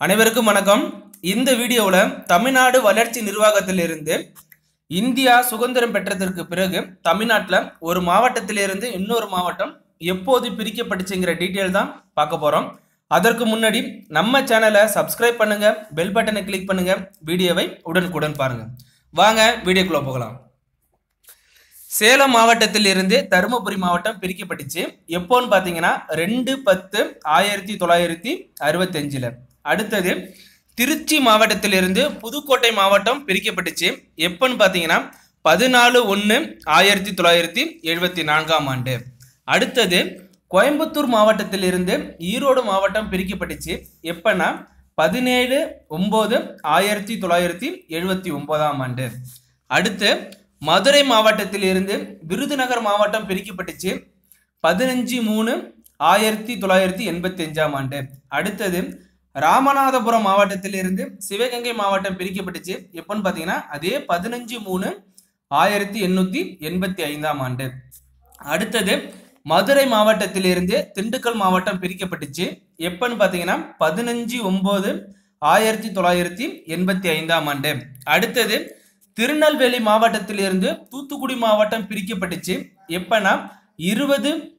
அனைவருக்கும் வணக்கம். இந்த வீடியோவில் தமிழ்நாடு வளர்ச்சி நிர்வாகத்திலிருந்து இந்தியா சுதந்திரம் பெற்றதற்கு பிறகு தமிழ்நாட்டில் ஒரு மாவட்டத்திலிருந்து இன்னொரு மாவட்டம் எப்போது பிரிக்கப்பட்டுச்சுங்கிற டீட்டெயில் தான் பார்க்க போகிறோம் அதற்கு முன்னாடி நம்ம சேனலை சப்ஸ்கிரைப் பண்ணுங்க பெல் பட்டனை கிளிக் பண்ணுங்க வீடியோவை உடனுக்குடன் பாருங்க. வாங்க வீடியோக்குள்ள போகலாம். சேலம் மாவட்டத்திலிருந்து தருமபுரி மாவட்டம் பிரிக்கப்பட்டுச்சு. எப்போன்னு பார்த்தீங்கன்னா ரெண்டு பத்து ஆயிரத்தி தொள்ளாயிரத்தி அறுபத்தஞ்சில். அடுத்தது திருச்சி மாவட்டத்திலிருந்து புதுக்கோட்டை மாவட்டம் பிரிக்கப்பட்டுச்சு. எப்போன்னு பார்த்தீங்கன்னா பதினாலு ஒன்று ஆயிரத்தி தொள்ளாயிரத்தி எழுபத்தி நான்காம் ஆண்டு. அடுத்தது கோயம்புத்தூர் மாவட்டத்திலிருந்து ஈரோடு மாவட்டம் பிரிக்கப்பட்டுச்சு. எப்போன்னா பதினேழு ஒம்பது ஆயிரத்தி தொள்ளாயிரத்தி எழுபத்தி ஒன்பதாம் ஆண்டு. அடுத்து மதுரை மாவட்டத்திலிருந்து விருதுநகர் மாவட்டம் பிரிக்கப்பட்டுச்சு. பதினஞ்சு மூணு ஆயிரத்தி தொள்ளாயிரத்தி எண்பத்தி அஞ்சாம் ஆண்டு. அடுத்தது ராமநாதபுரம் மாவட்டத்திலிருந்து சிவகங்கை மாவட்டம் பிரிக்கப்பட்டுச்சு. எப்போன்னு பார்த்தீங்கன்னா அதே பதினஞ்சு மூணு ஆயிரத்தி எண்ணூற்றி எண்பத்தி ஐந்தாம் ஆண்டு. அடுத்தது மதுரை மாவட்டத்திலிருந்து திண்டுக்கல் மாவட்டம் பிரிக்கப்பட்டுச்சு. எப்பன்னு பார்த்தீங்கன்னா பதினஞ்சு ஒம்பது ஆயிரத்தி தொள்ளாயிரத்தி எண்பத்தி ஐந்தாம் ஆண்டு. அடுத்தது திருநெல்வேலி மாவட்டத்திலிருந்து தூத்துக்குடி மாவட்டம் பிரிக்கப்பட்டுச்சு. எப்பன்னா இருபது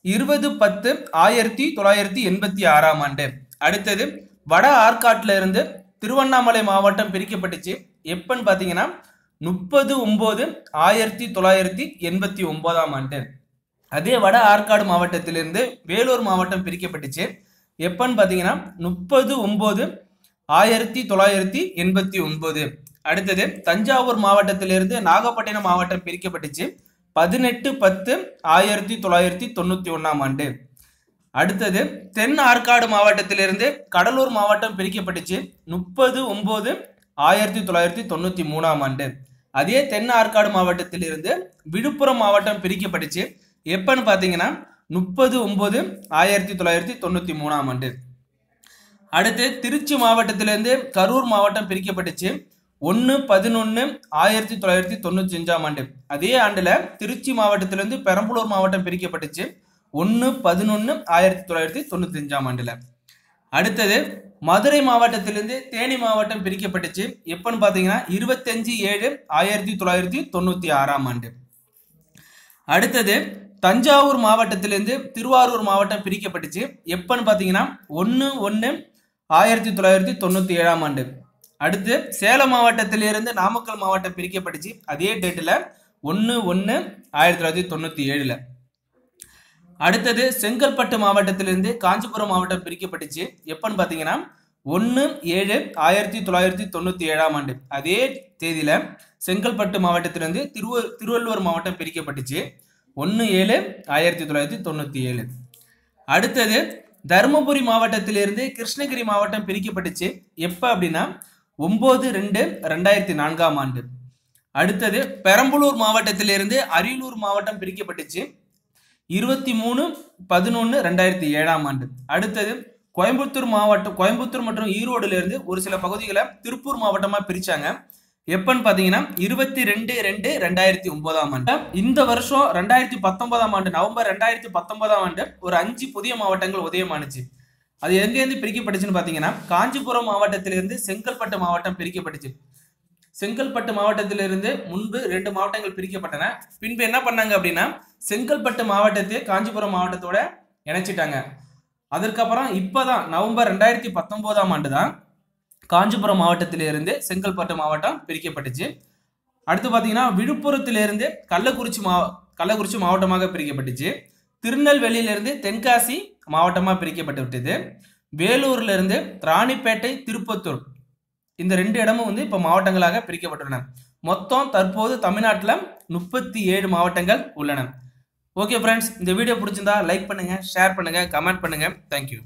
இருபது பத்து ஆயிரத்தி தொள்ளாயிரத்தி எண்பத்தி ஆறாம் ஆண்டு. அடுத்தது வட ஆற்காட்டில் இருந்து திருவண்ணாமலை மாவட்டம் பிரிக்கப்பட்டுச்சு. எப்பன்னு பார்த்தீங்கன்னா முப்பது ஒம்பது ஆயிரத்தி தொள்ளாயிரத்தி எண்பத்தி ஒன்பதாம் ஆண்டு. அதே வட ஆற்காடு மாவட்டத்திலிருந்து வேலூர் மாவட்டம் பிரிக்கப்பட்டுச்சு. எப்பன்னு பார்த்தீங்கன்னா முப்பது ஒம்பது ஆயிரத்தி தொள்ளாயிரத்தி எண்பத்தி ஒன்பது அடுத்தது தஞ்சாவூர் மாவட்டத்திலிருந்து நாகப்பட்டினம் மாவட்டம் பிரிக்கப்பட்டுச்சு. பதினெட்டு பத்து ஆயிரத்தி தொள்ளாயிரத்தி தொண்ணூற்றி ஒன்றாம் ஆண்டு. அடுத்தது தென் ஆற்காடு மாவட்டத்திலிருந்து கடலூர் மாவட்டம் பிரிக்கப்பட்டுச்சு. முப்பது ஒம்பது ஆயிரத்தி தொள்ளாயிரத்தி தொண்ணூற்றி மூணாம் ஆண்டு. அதே தென் ஆற்காடு மாவட்டத்திலிருந்து விழுப்புரம் மாவட்டம் பிரிக்கப்பட்டுச்சு. எப்பன்னு பார்த்தீங்கன்னா முப்பது ஒம்பது ஆயிரத்தி தொள்ளாயிரத்தி தொண்ணூற்றி மூணாம் ஆண்டு. அடுத்து திருச்சி மாவட்டத்திலிருந்து கரூர் மாவட்டம் பிரிக்கப்பட்டுச்சு. ஒன்று பதினொன்று ஆயிரத்தி தொள்ளாயிரத்தி தொண்ணூற்றி அஞ்சாம் ஆண்டு. அதே ஆண்டில் திருச்சி மாவட்டத்திலிருந்து பெரம்பலூர் மாவட்டம் பிரிக்கப்பட்டுச்சு. ஒன்று பதினொன்று ஆயிரத்தி தொள்ளாயிரத்தி தொண்ணூற்றி அஞ்சாம் ஆண்டில். அடுத்தது மதுரை மாவட்டத்திலிருந்து தேனி மாவட்டம் பிரிக்கப்பட்டுச்சு. எப்போன்னு பார்த்தீங்கன்னா இருபத்தஞ்சு ஏழு ஆயிரத்தி தொள்ளாயிரத்தி தொண்ணூற்றி ஆறாம் ஆண்டு. அடுத்தது தஞ்சாவூர் மாவட்டத்திலிருந்து திருவாரூர் மாவட்டம் பிரிக்கப்பட்டுச்சு. எப்பன்னு பார்த்தீங்கன்னா ஒன்று ஒன்று ஆயிரத்தி தொள்ளாயிரத்தி தொண்ணூற்றி ஏழாம் ஆண்டு. அடுத்து சேலம் மாவட்டத்திலிருந்து நாமக்கல் மாவட்டம் பிரிக்கப்பட்டுச்சு. அதே டேட்டில் ஒன்று ஒன்று ஆயிரத்தி தொள்ளாயிரத்தி தொண்ணூற்றி ஏழில். அடுத்தது செங்கல்பட்டு மாவட்டத்திலிருந்து காஞ்சிபுரம் மாவட்டம் பிரிக்கப்பட்டுச்சு. எப்பன்னு பார்த்தீங்கன்னா ஒன்று ஏழு ஆயிரத்தி தொள்ளாயிரத்தி தொண்ணூற்றி ஏழாம் ஆண்டு. அதே தேதியில் செங்கல்பட்டு மாவட்டத்திலிருந்து திருவ திருவள்ளூர் மாவட்டம் பிரிக்கப்பட்டுச்சு. ஒன்று ஏழு ஆயிரத்தி தொள்ளாயிரத்தி தொண்ணூற்றி ஏழு. அடுத்தது தருமபுரி மாவட்டத்திலிருந்து கிருஷ்ணகிரி மாவட்டம் பிரிக்கப்பட்டுச்சு. எப்போ அப்படின்னா ஒம்பது ரெண்டு ரெண்டாயிரத்தி நான்காம் ஆண்டு. அடுத்தது பெரம்பலூர் மாவட்டத்திலிருந்து அரியலூர் மாவட்டம் பிரிக்கப்பட்டுச்சு. இருபத்தி மூணு பதினொன்று ரெண்டாயிரத்தி ஏழாம் ஆண்டு. அடுத்தது கோயம்புத்தூர் மாவட்டம் கோயம்புத்தூர் மற்றும் ஈரோடுலேருந்து ஒரு சில பகுதிகளை திருப்பூர் மாவட்டமாக பிரித்தாங்க எப்பன்னு பார்த்தீங்கன்னா இருபத்தி ரெண்டு ரெண்டு ரெண்டாயிரத்தி ஒன்பதாம் ஆண்டு. இந்த வருஷம் ரெண்டாயிரத்தி பத்தொன்பதாம் ஆண்டு நவம்பர் ரெண்டாயிரத்தி பத்தொன்பதாம் ஆண்டு ஒரு அஞ்சு புதிய மாவட்டங்கள் உதயமானுச்சு. அது எங்கேருந்து பிரிக்கப்பட்டுச்சுன்னு பார்த்தீங்கன்னா காஞ்சிபுரம் மாவட்டத்திலிருந்து செங்கல்பட்டு மாவட்டம் பிரிக்கப்பட்டுச்சு. செங்கல்பட்டு மாவட்டத்திலிருந்து முன்பு ரெண்டு மாவட்டங்கள் பிரிக்கப்பட்டன. பின்பு என்ன பண்ணாங்க அப்படின்னா செங்கல்பட்டு மாவட்டத்தை காஞ்சிபுரம் மாவட்டத்தோட இணைச்சிட்டாங்க. அதற்கப்புறம் இப்போதான் நவம்பர் ரெண்டாயிரத்தி பத்தொன்பதாம் ஆண்டு தான் காஞ்சிபுரம் மாவட்டத்திலிருந்து செங்கல்பட்டு மாவட்டம் பிரிக்கப்பட்டுச்சு. அடுத்து பார்த்தீங்கன்னா விழுப்புரத்திலிருந்து கள்ளக்குறிச்சி மாவ கள்ளக்குறிச்சி மாவட்டமாக பிரிக்கப்பட்டுச்சு. திருநெல்வேலியிலிருந்து தென்காசி மாவட்டமாக பிரிக்கப்பட்டு விட்டது. வேலூர்லேருந்து ராணிப்பேட்டை திருப்பத்தூர் இந்த ரெண்டு இடமும் வந்து இப்போ மாவட்டங்களாக பிரிக்கப்பட்டுள்ளன. மொத்தம் தற்போது தமிழ்நாட்டில் முப்பத்தி ஏழு மாவட்டங்கள் உள்ளன. ஓகே ஃப்ரெண்ட்ஸ் இந்த வீடியோ பிடிச்சிருந்தா லைக் பண்ணுங்கள் ஷேர் பண்ணுங்கள் கமெண்ட் பண்ணுங்கள் தேங்க்யூ